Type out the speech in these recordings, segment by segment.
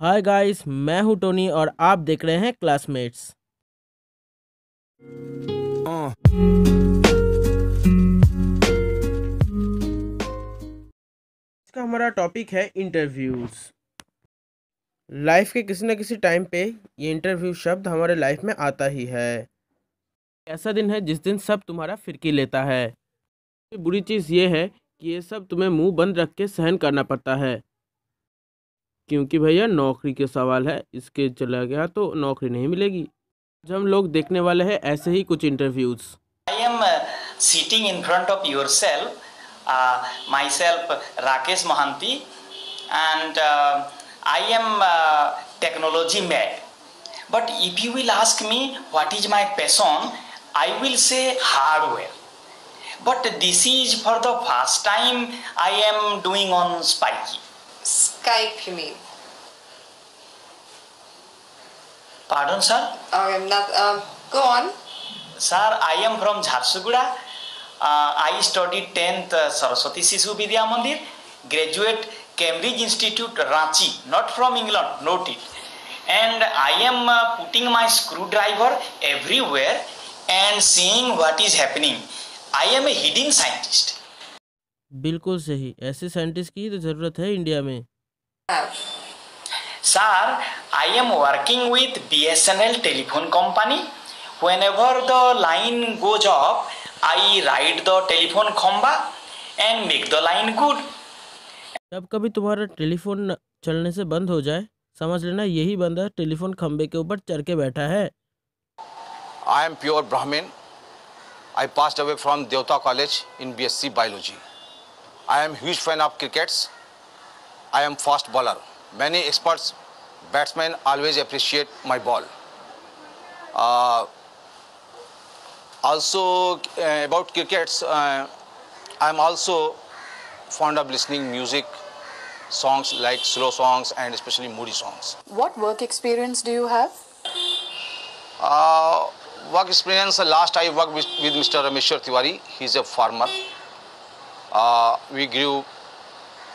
Hi guys मैं हूँ Tony और आप देख रहे हैं क्लासमेट्स इसका हमारा टॉपिक है इंटरव्यूज़ लाइफ के किसी न किसी टाइम पे ये इंटरव्यू शब्द हमारे लाइफ में आता ही है. ऐसा दिन है जिस दिन सब तुम्हारा फिरकी लेता है. बुरी चीज़ ये है कि ये सब तुम्हें मुँह बंद रख के सहन करना पड़ता है. क्योंकि भैया नौकरी के सवाल है, इसके चला गया तो नौकरी नहीं मिलेगी। जब हम लोग देखने वाले हैं ऐसे ही कुछ interviews I am sitting in front of your self my self Rakesh Mohanty and I am technology mad but if you will ask me what is my passion I will say hardware but this is for the first time I am doing on spiky Skype, you mean? Pardon, sir? Um, not, um, go on. Sir, I am from Jharsuguda. Uh, I studied 10th uh, Saraswati Sishu Vidya Mandir, graduate Cambridge Institute, Ranchi, not from England, note it. And I am uh, putting my screwdriver everywhere and seeing what is happening. I am a hidden scientist. बिल्कुल सही ऐसे scientist की तो ज़रूरत है India में. Sir, I am working with BSNL telephone company. Whenever the line goes up, I ride the telephone khamba and make the line good. जब कभी तुम्हारा टेलीफोन चलने से बंद हो जाए समझ लेना यही बंद है टेलीफोन खम्बे के ऊपर चढ़ के बैठा है I am pure Brahmin I pass away from Devta college in B S C biology I am huge fan of crickets I am fast bowler. Many experts, batsmen always appreciate my ball. Uh, also uh, about crickets, uh, I am also fond of listening music, songs like slow songs and especially moody songs. What work experience do you have? Uh, work experience, last I worked with, with Mr. Rameshwar Tiwari. He's a farmer. Uh, we grew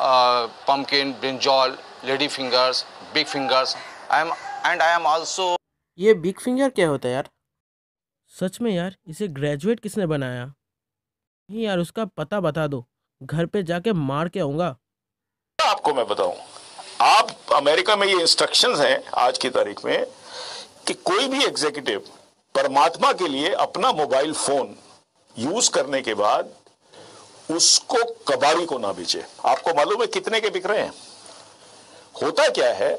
uh, pumpkin, brinjal, lady fingers, big fingers. I am, and I am also ये big finger क्या होता है यार? सच में यार इसे graduate किसने बनाया? नहीं यार उसका पता बता दो। घर पे जाके मार के आऊँगा। आपको मैं बताऊँ आप अमेरिका में ये इंस्ट्रक्शंस हैं आज की तारीख में कि कोई भी एग्जीक्यूटिव परमात्मा के लिए अपना मोबाइल फ़ोन यूज़ करने के बाद उसको कबाड़ी को ना बेचे। आपको मालूम है कितने के बिक रहे हैं? होता क्या है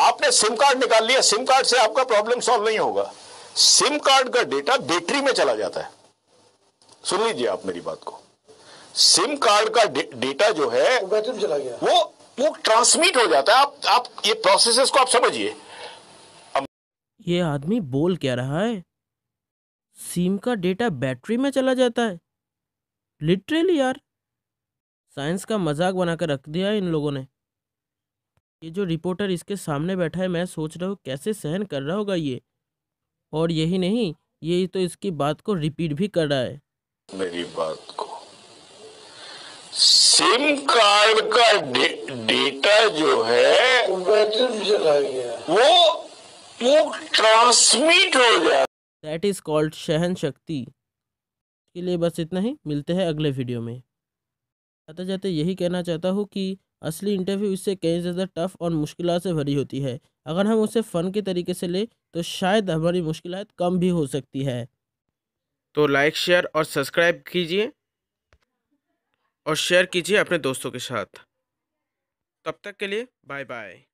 आपने सिम कार्ड निकाल लिया सिम कार्ड से आपका प्रॉब्लम सॉल्व नहीं होगा। सिम कार्ड का डेटा बैटरी में चला जाता है। सुन लीजिए आप मेरी बात को। सिम कार्ड का डे, डेटा जो है बैटरी में चला गया। वो वो ट्रांसमिट हो जाता है। आप आप ये प्रोसेसेस को आप समझिए। ये आदमी बोल क्या रहा है? सिम का डेटा बैटरी में चला जाता है। लिटरली यार साइंस का मज़ाक बनाकर रख दिया है इन लोगों ने। ये जो रिपोर्टर इसके सामने बैठा है मैं सोच रहा हूँ कैसे सहन कर रहा होगा ये। और यही नहीं ये तो इसकी बात को रिपीट भी कर रहा है। मेरी बात को। सिम कार्ड का डे, डेटा जो है वो वो ट्रांसमिट हो जाता दैट इज़ कॉल्ड सहन शक्ति। के लिए बस इतना ही। मिलते हैं अगले वीडियो में। जाते जाते यही कहना चाहता हूँ कि असली इंटरव्यू इससे कहीं ज़्यादा टफ और मुश्किल से भरी होती है। अगर हम उसे फ़न के तरीके से लें तो शायद हमारी मुश्किल कम भी हो सकती है। तो लाइक, शेयर और सब्सक्राइब कीजिए और शेयर कीजिए अपने दोस्तों के साथ। तब तक के लिए बाय बाय।